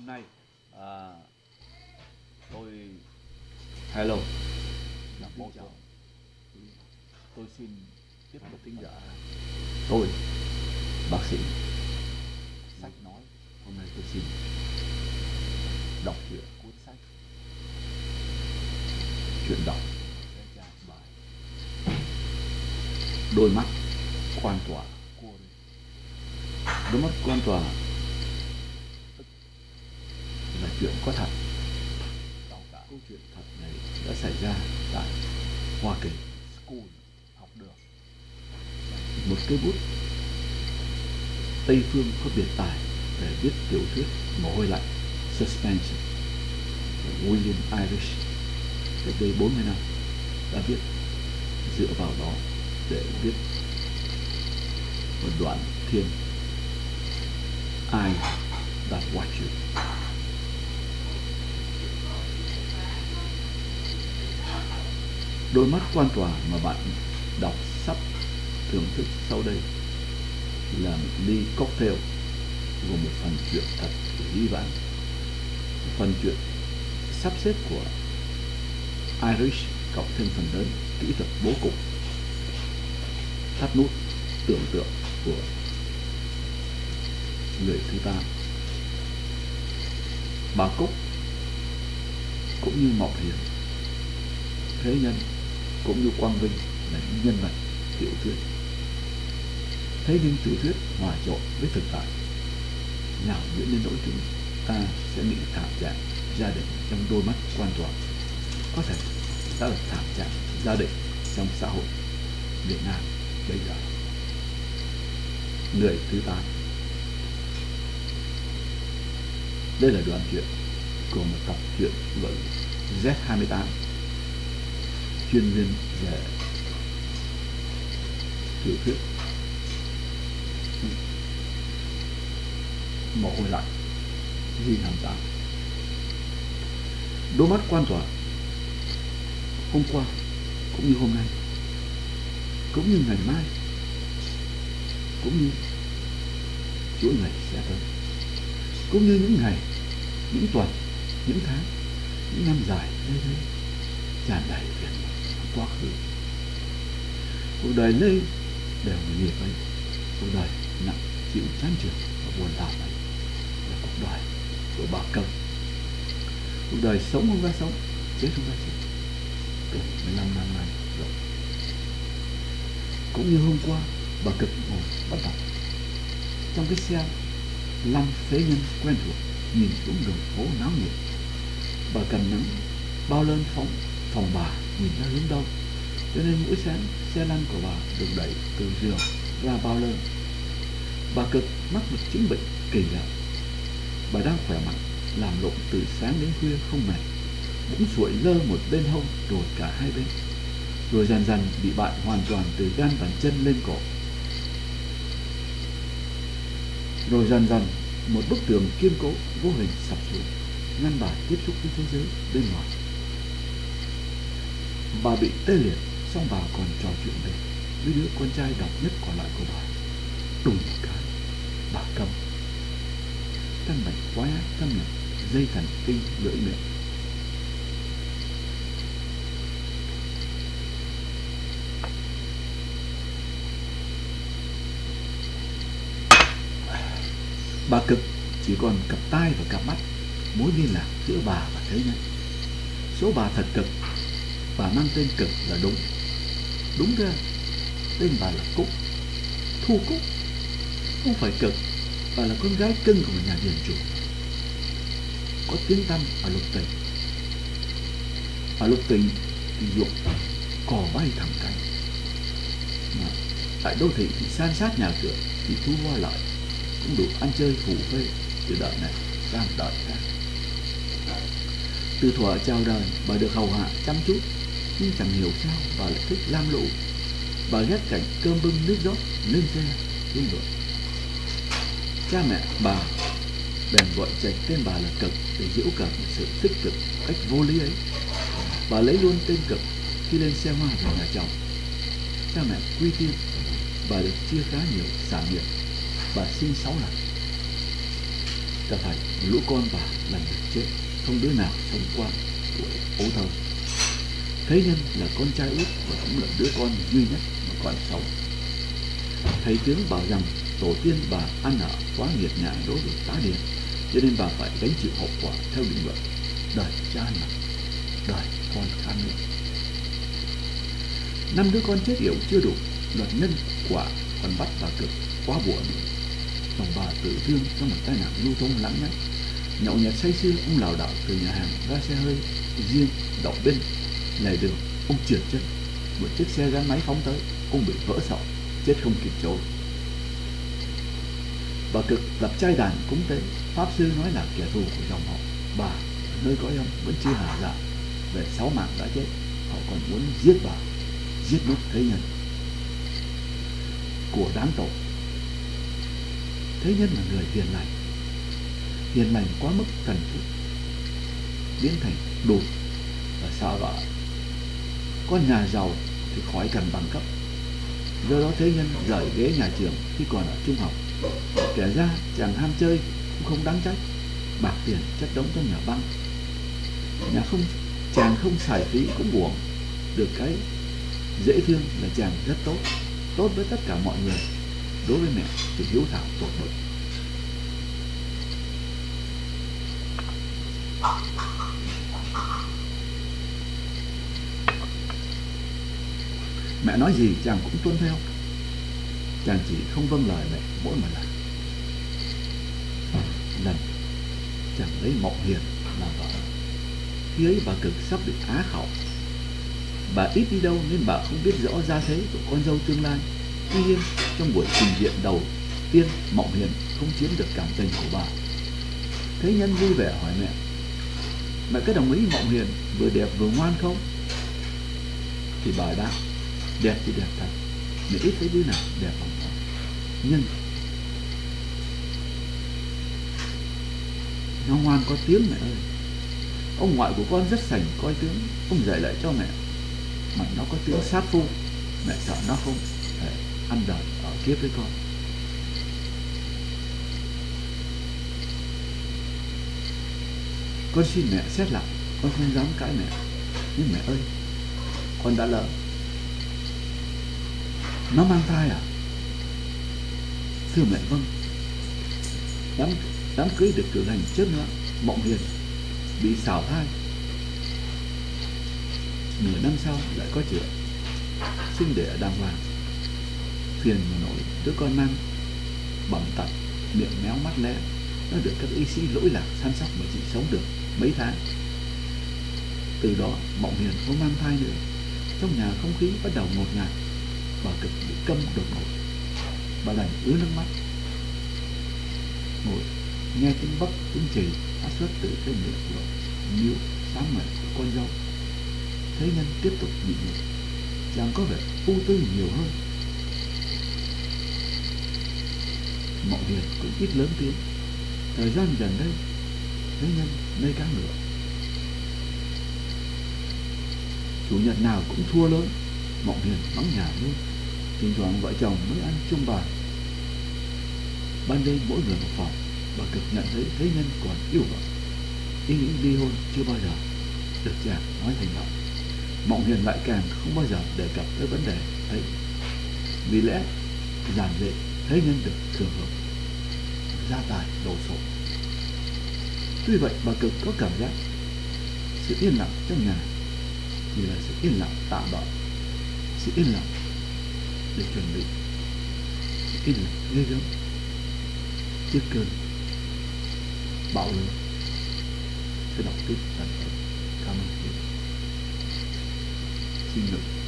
hôm nay. À, tôi hello. Là bố chào. tôi, xin tiếp tục thính giả dạ tôi bác sĩ. Sách nói hôm nay tôi xin đọc truyện. Cuốn sách. Chuyện đọc. Bài. Đôi mắt quan tỏa đôi mắt quan tỏa chuyện có thật. Câu chuyện thật này đã xảy ra tại Hoa Kỳ. School học đường. Một cây bút Tây phương có biệt tài để viết tiểu thuyết mồ hôi lạnh Suspension William Irish. Cách đây 40 năm đã viết dựa vào đó để viết một đoạn thiên. I that watch you đôi mắt quan tòa mà bạn đọc sắp thưởng thức sau đây là một ly cocktail gồm một phần chuyện thật của Lý Vãn. Phần chuyện sắp xếp của Irish cộng thêm phần đơn kỹ thuật bố cục. Thắt nút tưởng tượng của người thứ ta, bà Cúc cũng như Mọc Hiền Thế Nhân cũng như Quang Vinh là những nhân vật, tiểu thuyết. Thế nhưng tiểu thuyết hòa trộn với thực tại, nào dẫn đến nỗi chúng ta sẽ bị thảm trạng gia đình trong đôi mắt quan toàn có thể đã là thảm trạng gia đình trong xã hội Việt Nam bây giờ. Người thứ tám. Đây là đoạn chuyện của một tập truyện gọi Z28 chuyên viên về tiểu thuyết. Mồ hôi lạnh di hàng tám đôi mắt quan tỏa. Hôm qua cũng như hôm nay. Cũng như ngày mai. Cũng như chuỗi ngày sẽ tới. Cũng như những ngày, những tuần, những tháng, những năm dài lê đây tràn đầy phiền muộn quá khứ. Cuộc đời lê đều là nghiệp ấy. Cuộc đời nặng chịu chán trường và buồn tàn ấy. Là cuộc đời của bà cầm cuộc đời sống không ra sống, chết không ra chết. Từ 15 năm nay rồi. Cũng như hôm qua, bà cực ngồi bắt đầu trong cái xe lăn phế nhân quen thuộc nhìn xuống đường phố náo nhiệt. Bà cầm nắng bao lên phóng phòng bà nhìn ra hướng đông. Cho nên mỗi sáng xe lăn của bà được đẩy từ giường ra bao lơn bà cực mắc một chứng bệnh kỳ lạ. Bà đang khỏe mạnh, làm lộn từ sáng đến khuya không mệt. Bỗng sụi lơ một bên hông rồi cả hai bên. Rồi dần dần bị bại hoàn toàn từ gan bàn chân lên cổ. Rồi dần dần, một bức tường kiên cố vô hình sập xuống, ngăn bà tiếp xúc với thế giới bên ngoài bà bị tê liệt, xong bà còn trò chuyện về với đứa con trai độc nhất còn lại của bà. Đùng một cái, bà cầm căn bệnh quái ác thâm nhập dây thần kinh lưỡi miệng. Bà cực chỉ còn cặp tai và cặp mắt, mối liên lạc giữa bà và thế nhân. Số bà thật cực bà mang tên cực là đúng. Đúng ra, tên bà là cúc. Thu cúc không phải cực, bà là con gái cưng của một nhà điền chủ. Có tiếng tăm ở lục tỉnh ở lục tỉnh thì ruộng cò bay thẳng cánh. Mà tại đô thị thì san sát nhà cửa thì thu hoa lại, cũng đủ ăn chơi phủ phê từ đời này sang đời khác. Từ thuở chào đời, bà được hầu hạ chăm chút nhưng chẳng hiểu sao bà lại thích lam lũ bà ghét cảnh cơm bưng nước rót lên xe, lên ngựa cha mẹ, bà, bèn gọi chạy tên bà là cực để giễu cợt sự tích cực cách vô lý ấy. Bà lấy luôn tên cực khi lên xe hoa về nhà chồng. Cha mẹ quy tiên bà được chia khá nhiều sản nghiệp. Bà sinh sáu lần. Cả thành lũ con bà lần lượt chết, không đứa nào sống qua tuổi ấu thơ thế nhân là con trai út và cũng là đứa con duy nhất mà còn sống. Thầy tướng bảo rằng tổ tiên bà ăn ở quá nghiệt ngã đối với tá điền, cho nên bà phải gánh chịu hậu quả theo định luật. Đời cha nặng đời con khá nữa. Năm đứa con chết yểu chưa đủ, luật nhân quả còn bắt bà cực quá buồn. chồng bà tự thương trong một tai nạn lưu thông lãng nhách nhậu nhẹt say sưa, ông lảo đảo từ nhà hàng ra xe hơi, riêng đậu bên lề đường ông trượt chân. Một chiếc xe gắn máy phóng tới ông bị vỡ sọ, chết không kịp trốn. Bà cực lập trai đàn cúng tế, pháp sư nói là kẻ thù của dòng họ. Bà, nơi có ông, vẫn chưa hạ dạ. Về sáu mạng đã chết, họ còn muốn giết bà, giết nốt thế nhân của đáng tội. Thế nhân là người hiền lành. Hiền lành quá mức cần thiết biến thành đột và sao vợ có nhà giàu thì khỏi cần bằng cấp. Do đó thế nhân rời ghế nhà trường khi còn ở trung học. Kể ra chàng ham chơi cũng không đáng trách, bạc tiền chất đống trong nhà băng. Nhà không, chàng không xài phí cũng buồn. Được cái, dễ thương là chàng rất tốt tốt với tất cả mọi người. Đối với mẹ thì hiếu thảo tột bậc mẹ nói gì chàng cũng tuân theo. Chàng chỉ không vâng lời mẹ mỗi một lần. Lần, chàng lấy mộng hiền là vợ. Khi ấy bà cực sắp bị á khẩu. Bà ít đi đâu nên bà không biết rõ gia thế của con dâu tương lai. Tuy nhiên, trong buổi trình diện đầu tiên mộng hiền không chiếm được cảm tình của bà. Thế nhân vui vẻ hỏi mẹ mẹ có đồng ý mộng hiền vừa đẹp vừa ngoan không? Thì bà đáp đẹp thì đẹp thật, để ít thấy đứa nào đẹp bằng nó nhưng nó ngoan có tiếng mẹ ơi. Ông ngoại của con rất sành coi tướng, ông dạy lại cho mẹ. Mà nó có tiếng sát phu, mẹ sợ nó không thể ăn đời ở kiếp với con. Con xin mẹ xét lại, con không dám cãi mẹ. Nhưng mẹ ơi, con đã lỡ nó mang thai à? Thưa mẹ vâng đám đám cưới được cử hành trước nữa mộng hiền bị xảo thai. Nửa năm sau lại có chuyện, sinh đẻ đàng hoàng. Phiền mà nổi đứa con mang bẩm tật miệng méo mắt lẽ. Nó được các y sĩ lỗi lạc săn sóc mà chỉ sống được mấy tháng. Từ đó mộng hiền không mang thai nữa. Trong nhà không khí bắt đầu ngột ngạt bà cực bị câm đột ngột. Bà đành ứa nước mắt. Ngồi, nghe tiếng bấc tiếng chì phát xuất từ cái miệng của miêu sáng mệt của con dâu. Thế nhân tiếp tục bị nhục, chàng có vẻ ưu tư nhiều hơn. Mọi việc cũng ít lớn tiếng. Thời gian gần đây, thế nhân nơi cá ngựa. Chủ nhật nào cũng thua lớn mộng hiền vắng nhà luôn thỉnh thoảng vợ chồng mới ăn chung bàn ban đêm mỗi người một phòng, bà cực nhận thấy thế nhân còn yêu vợ ý nghĩ ly hôn chưa bao giờ được chàng nói thành lòng mộng hiền lại càng không bao giờ đề cập tới vấn đề ấy. Vì lẽ giản dị, thế nhân được thừa hưởng gia tài đồ sộ. Tuy vậy, bà cực có cảm giác sự yên lặng trong nhà chỉ là sự yên lặng tạm bợ sự yên lặng để chuẩn bị. Sự yên lặng ghê gớm trước cơn bạo lực sẽ đọc tiếp sản phẩm cảm ơn xin ngực